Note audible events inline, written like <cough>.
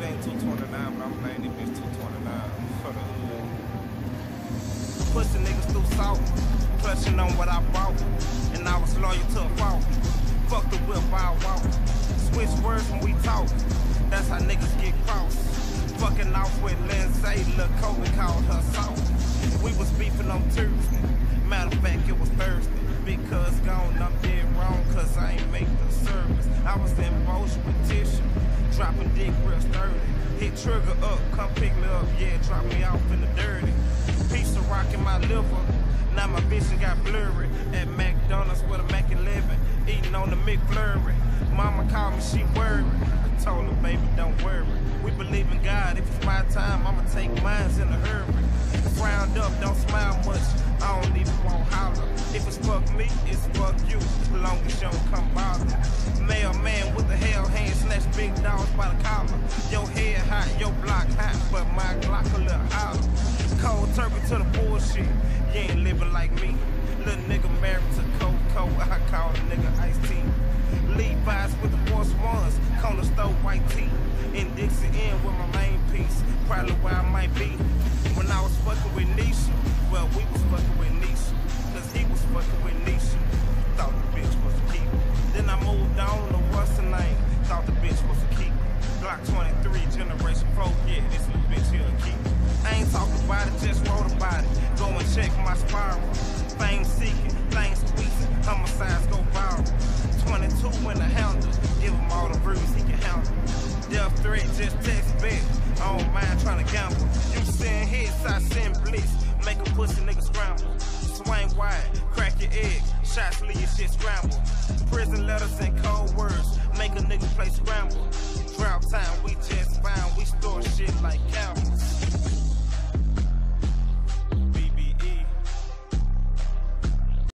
it ain't 229, but I'm playing this bitch 229 <laughs> for the hood. Pussy niggas through salt, clutching on what I bought, and I was loyal to a fault. Fuck the whip, I walk. Switch words when we talk, that's how niggas get crossed. Fucking off with Lindsay, Lil' Kobe called her soft. We was beefing on Tuesday, dropping dick real sturdy. Hit trigger up, come pick me up, yeah, drop me off in the dirty. Piece of rock in my liver, now my vision got blurry. At McDonald's with a Mac 11, eating on the McFlurry. Mama called me, she worried. I told her, baby, don't worry. We believe in God, if it's my time, I'ma take mines in a hurry. Frowned up, don't smile much, I don't even want holler. If it's fuck me, it's fuck you, as long as you don't come turkey to the bullshit, you ain't living like me. Little nigga married to Coco, I call the nigga Ice T. Levi's with the force ones, corner store white tee. In Dixie with my main piece, probably where I might be. When I was fucking with Nisha, well, we was fucking with Nisha, cause he was fucking with my spiral. Fame seeking, fame squeezing, homicides go viral. 22 in the handle, give him all the bruise he can handle. Death threat, just text back. I don't mind trying to gamble. You send hits, I send blitz. Make a pussy nigga scramble. Swing wide, crack your egg. Shots leave your shit scramble. Prison letters and cold words. Make a nigga play scramble. Drought time.